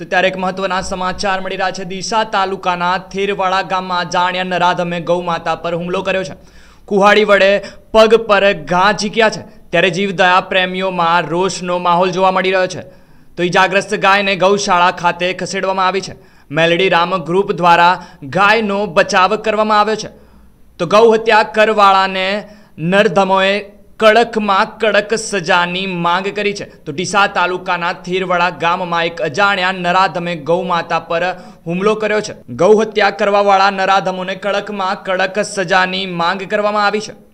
તો ત્યારે એક મહત્વના સમાચાર મળી રહ્યા છે. ડીસા તાલુકાના થેરવાડા ગામમાં જાણ્યા નરાધમે ગૌ માતા પર હુમલો કર્યો છે. કુહાડી વડે પગ પર ઘા ઝીક્યા છે. ત્યારે જીવદયા પ્રેમીઓમાં રોષનો માહોલ જોવા મળી રહ્યો છે. તો ઇજાગ્રસ્ત ગાયને ગૌશાળા ખાતે ખસેડવામાં આવી છે. મેલડી રામ ગ્રુપ દ્વારા ગાયનો બચાવ કરવામાં આવ્યો છે. તો ગૌ હત્યા કરવાળાને નરધમોએ કડકમાં કડક સજાની માંગ કરી છે. તો ડીસા તાલુકાના થીરવાડા ગામમાં એક અજાણ્યા નરાધમે ગૌ માતા પર હુમલો કર્યો છે. ગૌ હત્યા કરવાવાળા નરાધમોને કડકમાં કડક સજાની માંગ કરવામાં આવી છે.